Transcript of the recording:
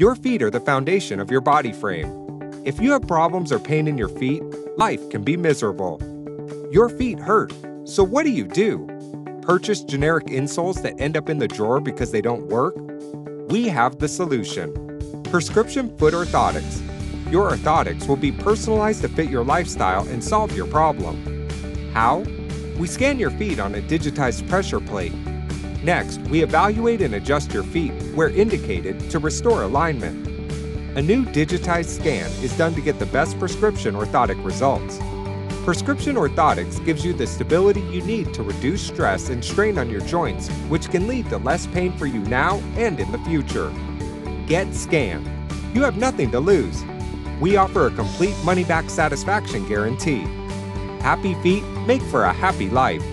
Your feet are the foundation of your body frame. If you have problems or pain in your feet, life can be miserable. Your feet hurt, so what do you do? Purchase generic insoles that end up in the drawer because they don't work? We have the solution. Prescription Foot Orthotics. Your orthotics will be personalized to fit your lifestyle and solve your problem. How? We scan your feet on a digitized pressure plate. Next, we evaluate and adjust your feet where indicated to restore alignment. A new digitized scan is done to get the best prescription orthotic results. Prescription orthotics gives you the stability you need to reduce stress and strain on your joints, which can lead to less pain for you now and in the future. Get scanned. You have nothing to lose. We offer a complete money back satisfaction guarantee. Happy feet make for a happy life.